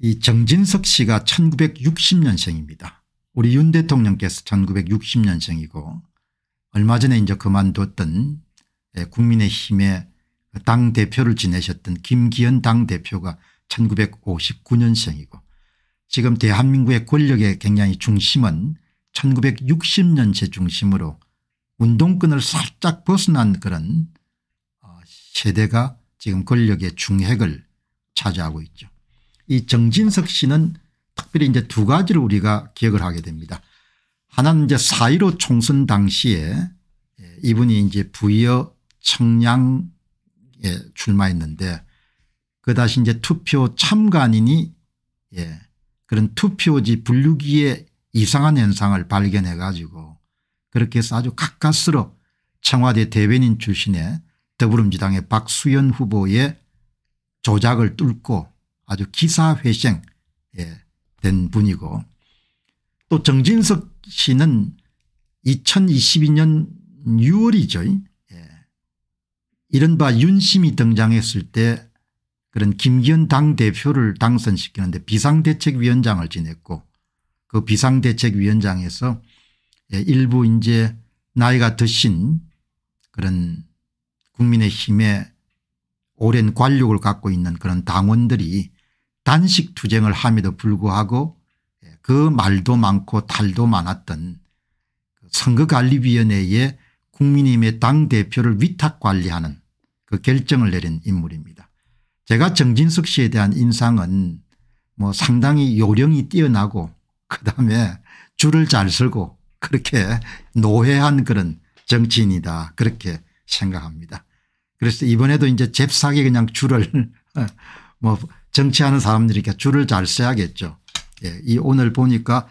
이 정진석 씨가 1960년생입니다. 우리 윤 대통령께서 1960년생이고 얼마 전에 이제 그만뒀던 예, 국민의힘의 당 대표를 지내셨던 김기현 당 대표가 1959년생이고 지금 대한민국의 권력의 굉장히 중심은 1960년대 중심으로 운동권을 살짝 벗어난 그런 어, 세대가 지금 권력의 중핵을 차지하고 있죠. 이 정진석 씨는 특별히 이제 두 가지를 우리가 기억을 하게 됩니다. 하나는 이제 4.15 총선 당시에 예, 이분이 이제 부여 청량에 출마했는데 그 다시 이제 투표 참관인이 예 그런 투표지 분류기에 이상한 현상을 발견해 가지고 그렇게 해서 아주 가까스로 청와대 대변인 출신의 더불어민주당의 박수현 후보의 조작을 뚫고 아주 기사회생 예, 된 분이고 또 정진석 씨는 2022년 6월이죠. 예. 이른바 윤심이 등장했을 때 그런 김기현 당대표를 당선시키는데 비상대책위원장을 지냈고 그 비상대책위원장에서 예, 일부 이제 나이가 드신 그런 국민의힘의 오랜 관력을 갖고 있는 그런 당원들이 단식 투쟁을 함에도 불구하고 예, 그 말도 많고 탈도 많았던 그 선거관리위원회에 국민의힘의 당대표를 위탁관리하는 그 결정을 내린 인물입니다. 제가 정진석 씨에 대한 인상은 뭐 상당히 요령이 뛰어나고 그다음에 줄을 잘 설고 그렇게 노회한 그런 정치인이다 그렇게 생각합니다. 그래서 이번에도 이제 잽싸게 그냥 줄을 뭐 정치하는 사람들이니까 줄을 잘 써야겠죠. 예, 이 오늘 보니까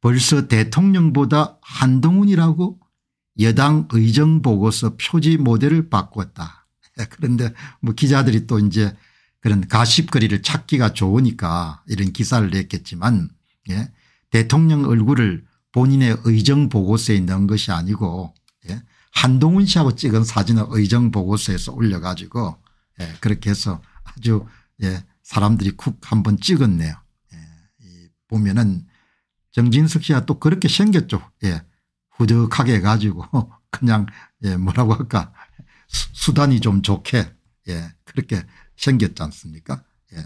벌써 대통령보다 한동훈이라고 여당 의정보고서 표지 모델을 바꿨다. 예, 그런데 뭐 기자들이 또 이제 그런 가십거리를 찾기가 좋으니까 이런 기사를 냈겠지만 예, 대통령 얼굴을 본인의 의정보고서에 넣은 것이 아니고 예, 한동훈 씨하고 찍은 사진을 의정보고서에서 올려가지고 예, 그렇게 해서 아주 예, 사람들이 쿡 한번 찍었네요. 예, 보면은 정진석 씨가 또 그렇게 생겼죠. 예, 후적하게 해가지고 그냥 예, 뭐라고 할까 수 단이 좀 좋게 예, 그렇게 생겼지 않습니까 예.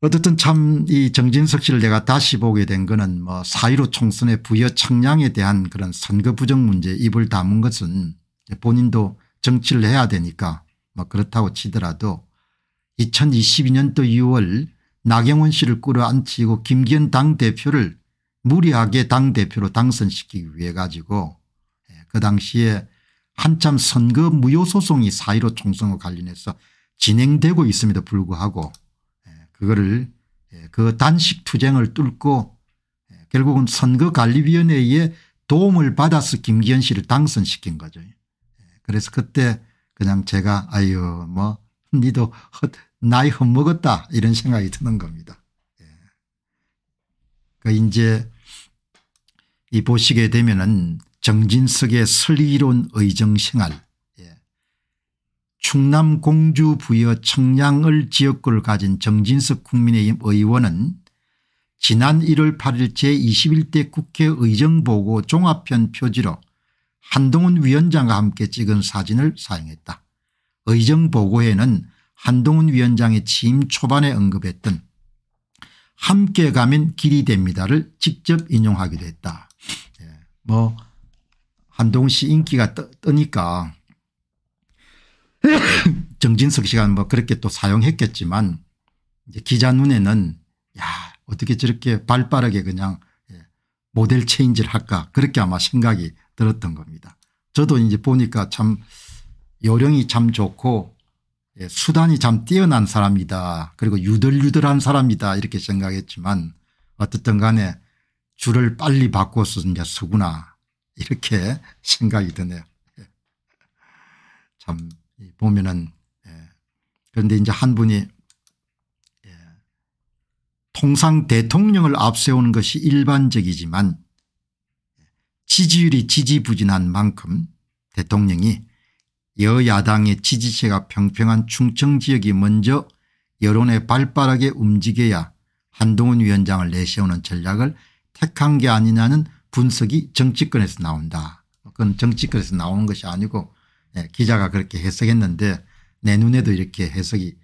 어쨌든 참 이 정진석 씨를 내가 다시 보게 된 거는 뭐4.15 총선의 부여 청량에 대한 그런 선거 부정 문제 입을 담은 것은 본인도 정치를 해야 되니까 뭐 그렇다고 치더라도 2022년도 6월 나경원 씨를 끌어안치고 김기현 당대표를 무리하게 당대표로 당선시키기 위해 가지고 예, 그 당시에 한참 선거 무효소송이 4.15 총선과 관련해서 진행되고 있음에도 불구하고 예, 그거를 예, 그 단식 투쟁을 뚫고 결국은 선거관리위원회에 도움을 받아서 김기현 씨를 당선시킨 거죠. 그래서 그때 그냥 제가 아유 뭐 니도 나이 헛먹었다 이런 생각이 드는 겁니다. 예. 그 이제 이 보시게 되면은 정진석의 설리론 의정생활 예. 충남 공주 부여 청량을 지역구를 가진 정진석 국민의힘 의원은 지난 1월 8일 제21대 국회 의정보고 종합편 표지로 한동훈 위원장과 함께 찍은 사진을 사용했다. 의정보고에는 한동훈 위원장의 취임 초반에 언급했던 함께 가면 길이 됩니다를 직접 인용하기도 했다. 예. 뭐 한동훈 씨 인기가 떠, 뜨니까 정진석 씨가 뭐 그렇게 또 사용했겠지만 기자 눈에는 야 어떻게 저렇게 발빠르게 그냥 예, 모델 체인지를 할까 그렇게 아마 생각이 들었던 겁니다. 저도 이제 보니까 참 요령이 참 좋고 예, 수단이 참 뛰어난 사람이다 그리고 유들유들한 사람이다 이렇게 생각했지만 어떻든 간에 줄을 빨리 바꿔서 이제 서구나 이렇게 생각이 드네요. 예. 참 보면은 예. 그런데 이제 한 분이 통상 대통령을 앞세우는 것이 일반적이지만 지지율이 지지부진한 만큼 대통령이 여야당의 지지세가 평평한 충청 지역이 먼저 여론에 발빠르게 움직여야 한동훈 위원장을 내세우는 전략을 택한 게 아니냐는 분석이 정치권에서 나온다. 그건 정치권에서 나오는 것이 아니고 예, 기자가 그렇게 해석했는데 내 눈에도 이렇게 해석이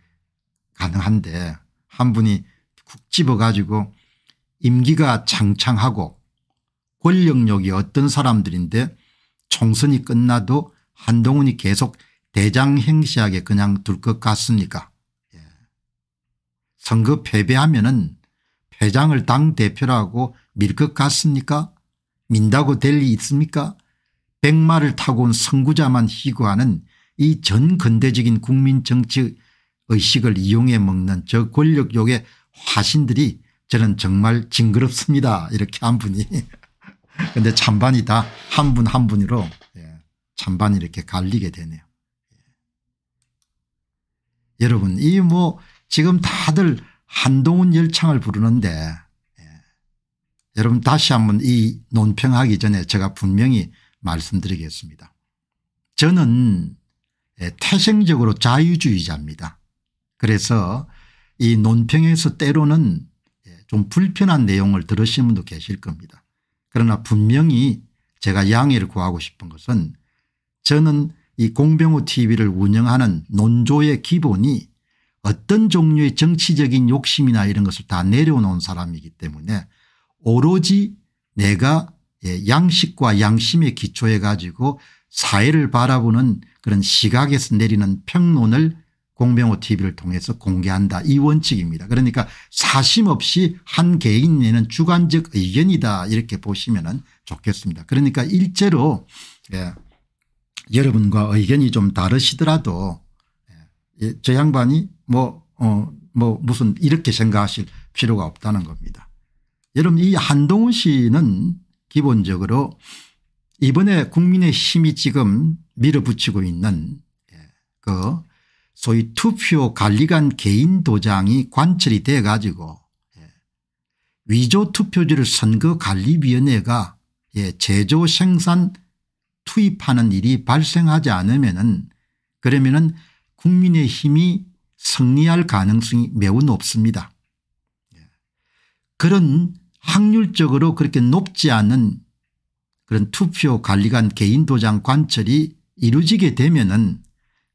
가능한데 한 분이 쿡 집어가지고 임기가 창창하고 권력력이 어떤 사람들인데 총선이 끝나도 한동훈이 계속 대장행시하게 그냥 둘 것 같습니까 예. 선거 패배하면 은 회장을 당대표라고 밀 것 같습니까 민다고 될 리 있습니까 백마를 타고 온 선구자만 희구하는 이 전근대적인 국민정치 의식을 이용해 먹는 저 권력욕의 화신들이 저는 정말 징그럽습니다. 이렇게 한 분이. 근데 찬반이 다 한 분한 분으로 예, 찬반이 이렇게 갈리게 되네요. 예. 여러분 이 뭐 지금 다들 한동훈 열창을 부르는데 예. 여러분 다시 한번 이 논평하기 전에 제가 분명히 말씀드리겠습니다. 저는 태생적으로 자유주의자입니다. 그래서 이 논평에서 때로는 좀 불편한 내용을 들으신 분도 계실 겁니다. 그러나 분명히 제가 양해를 구하고 싶은 것은 저는 이 공병호 tv를 운영하는 논조의 기본이 어떤 종류의 정치적인 욕심이나 이런 것을 다 내려놓은 사람이기 때문에 오로지 내가 예, 양식과 양심에 기초해 가지고 사회를 바라보는 그런 시각에서 내리는 평론을 공병호 tv를 통해서 공개한다 이 원칙입니다. 그러니까 사심 없이 한 개인 내는 주관적 의견이다 이렇게 보시면 좋겠습니다. 그러니까 일제로 예, 여러분과 의견이 좀 다르시더라도 예, 저 양반이 뭐, 어, 뭐 무슨 이렇게 생각하실 필요가 없다는 겁니다. 여러분 이 한동훈 씨는 기본적으로 이번에 국민의 힘이 지금 밀어붙이고 있는 예, 그 소위 투표 관리관 개인 도장이 관철이 돼 가지고 예, 위조 투표지를 선거관리위원회가 예, 제조 생산 투입하는 일이 발생하지 않으면 은 그러면 은 국민의 힘이 승리할 가능성이 매우 높습니다. 그런 확률적으로 그렇게 높지 않은 그런 투표 관리관 개인 도장 관철이 이루어지게 되면은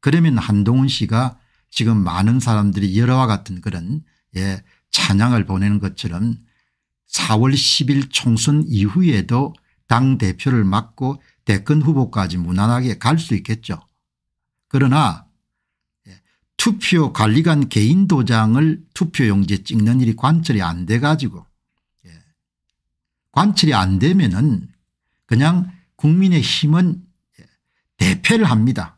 그러면 한동훈 씨가 지금 많은 사람들이 여러와 같은 그런 예 찬양을 보내는 것처럼 4월 10일 총선 이후에도 당대표를 맡고 대권 후보까지 무난하게 갈 수 있겠죠. 그러나 예, 투표 관리관 개인 도장을 투표용지에 찍는 일이 관철이 안 돼 가지고 관철이 안 되면 은 그냥 국민의 힘은 대패를 합니다.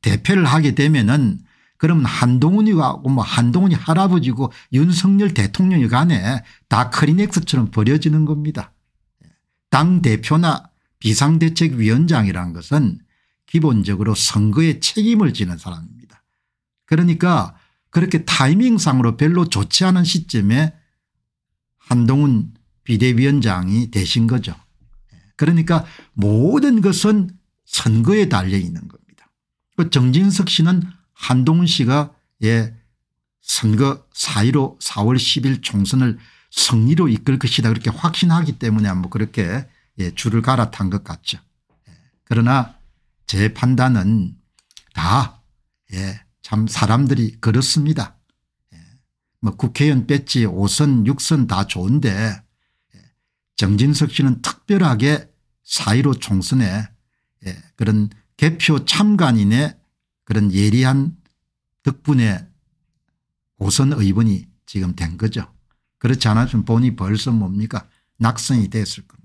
대패를 하게 되면 은 그러면 한동훈이고 뭐 한동훈이 할아버지고 윤석열 대통령이 간에 다 크리넥스처럼 버려지는 겁니다. 당 대표나 비상대책위원장이라는 것은 기본적으로 선거에 책임을 지는 사람입니다. 그러니까 그렇게 타이밍상으로 별로 좋지 않은 시점에 한동훈 비대위원장이 되신 거죠. 그러니까 모든 것은 선거에 달려 있는 겁니다. 그 정진석 씨는 한동훈 씨가 예 선거 4.15 4월 10일 총선을 승리로 이끌 것이다 그렇게 확신하기 때문에 뭐 그렇게 예 줄을 갈아탄 것 같죠. 예 그러나 제 판단은 다 예 참 사람들이 그렇습니다. 예뭐 국회의원 뺐지 5선 6선 다 좋은데 정진석 씨는 특별하게 4.15 총선에 예, 그런 개표 참관인의 그런 예리한 덕분에 오선 의원이 지금 된 거죠. 그렇지 않았으면 본이 벌써 뭡니까 낙선이 됐을 겁니다.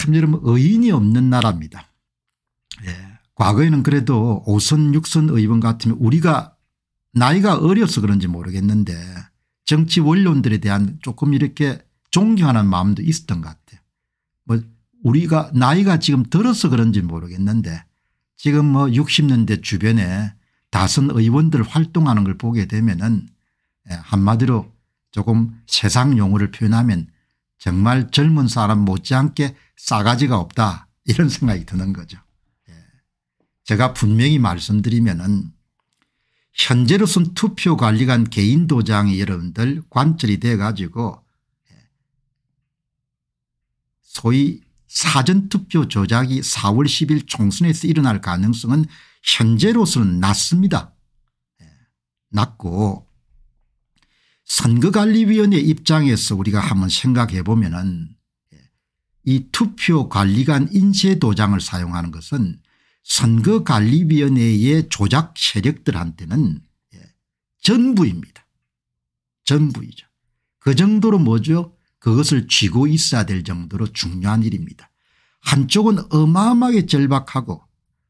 참 여러분 의인이 없는 나라입니다. 예. 과거에는 그래도 5선 6선 의원 같으면 우리가 나이가 어려서 그런지 모르겠는데 정치 원론들에 대한 조금 이렇게 존경하는 마음도 있었던 것 같아요. 뭐 우리가 나이가 지금 들어서 그런지 모르겠는데 지금 뭐 60년대 주변에 다선 의원들 활동하는 걸 보게 되면은 예, 한마디로 조금 세상 용어를 표현하면 정말 젊은 사람 못지않게 싸가지가 없다 이런 생각이 드는 거죠. 예. 제가 분명히 말씀드리면 은 현재로선 투표관리관 개인 도장이 여러분들 관철이 돼 가지고 소위 사전투표 조작이 4월 10일 총선에서 일어날 가능성은 현재로서는 낮습니다. 낮고 선거관리위원회 입장에서 우리가 한번 생각해 보면 은이 투표관리관 인쇄도장을 사용하는 것은 선거관리위원회의 조작 세력들한테는 전부입니다. 전부이죠. 그 정도로 뭐죠 그것을 쥐고 있어야 될 정도로 중요한 일입니다. 한쪽은 어마어마하게 절박하고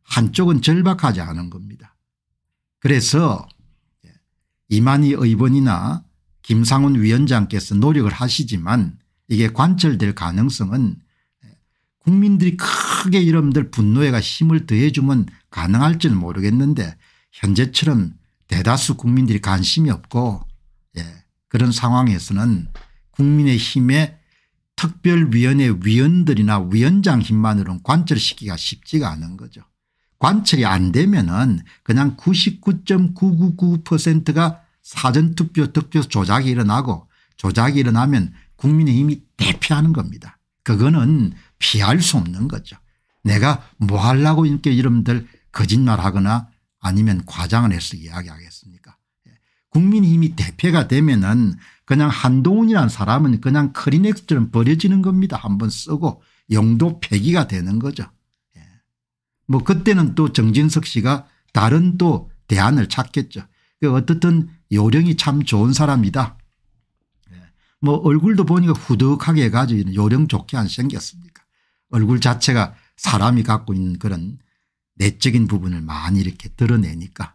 한쪽은 절박하지 않은 겁니다. 그래서 이만희 의원이나 김상훈 위원장께서 노력을 하시지만 이게 관철될 가능성은 국민들이 크게 여러분들 분노에가 힘을 더해주면 가능할지는 모르겠는데 현재처럼 대다수 국민들이 관심이 없고 예, 그런 상황에서는 국민의힘의 특별위원회 위원들이나 위원장 힘만으로는 관철시키기가 쉽지가 않은 거죠. 관철이 안 되면 은 그냥 99.999%가 사전투표 득표 조작이 일어나고 조작이 일어나면 국민의힘이 대피하는 겁니다. 그거는 피할 수 없는 거죠. 내가 뭐 하려고 이렇게 여러분들 거짓말하거나 아니면 과장을 해서 이야기하겠습니까 예. 국민의힘이 대표가 되면 은 그냥 한동훈이라는 사람은 그냥 크리넥스처럼 버려지는 겁니다. 한번 쓰고 용도 폐기가 되는 거죠. 예. 뭐 그때는 또 정진석 씨가 다른 또 대안을 찾겠죠. 그 어떻든 요령이 참 좋은 사람이다. 예. 뭐 얼굴도 보니까 후덕하게 해가지고 요령 좋게 안 생겼습니까 얼굴 자체가 사람이 갖고 있는 그런 내적인 부분을 많이 이렇게 드러내니까